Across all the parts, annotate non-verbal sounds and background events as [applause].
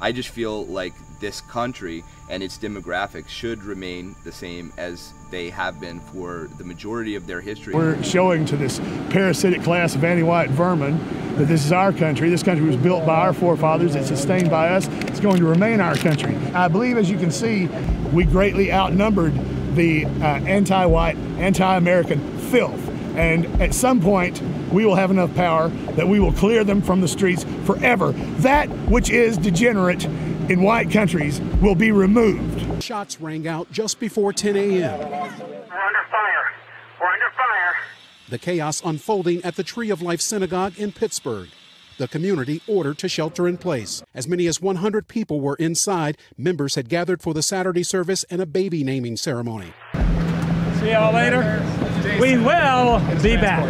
I just feel like this country and its demographics should remain the same as they have been for the majority of their history. We're showing to this parasitic class of anti-white vermin that this is our country. This country was built by our forefathers. It's sustained by us. It's going to remain our country. I believe, as you can see, we greatly outnumbered the uh, anti-white, anti-American filth. And at some point, we will have enough power that we will clear them from the streets forever. That which is degenerate in white countries will be removed. Shots rang out just before 10 a.m. We're under fire. We're under fire. The chaos unfolding at the Tree of Life Synagogue in Pittsburgh. The community ordered to shelter in place. As many as 100 people were inside. Members had gathered for the Saturday service and a baby naming ceremony. See y'all later. We will be back.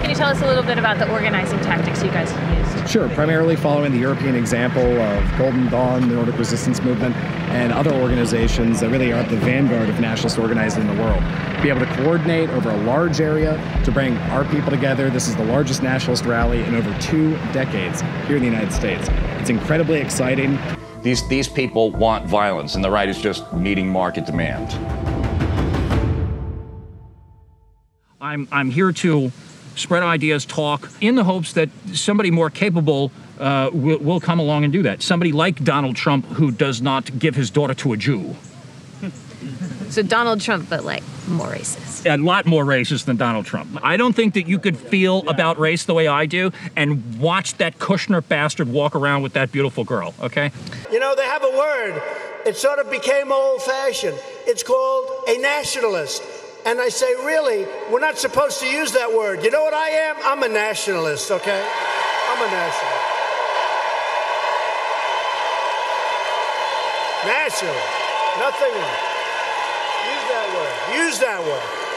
Can you tell us a little bit about the organizing tactics you guys have used? Sure, primarily following the European example of Golden Dawn, the Nordic Resistance Movement, and other organizations that really are at the vanguard of nationalist organizing in the world. Be able to coordinate over a large area to bring our people together. This is the largest nationalist rally in over two decades here in the United States. It's incredibly exciting. These, these people want violence, and the right is just meeting market demand. I'm, I'm here to spread ideas, talk, in the hopes that somebody more capable uh, will, will come along and do that. Somebody like Donald Trump who does not give his daughter to a Jew. [laughs] So Donald Trump, but like more racist. A lot more racist than Donald Trump. I don't think that you could feel about race the way I do and watch that Kushner bastard walk around with that beautiful girl, okay? You know, they have a word. It sort of became old fashioned. It's called a nationalist. And I say, really, we're not supposed to use that word. You know what I am? I'm a nationalist, okay? I'm a nationalist. Nationalist. Nothing. Use that word. Use that word.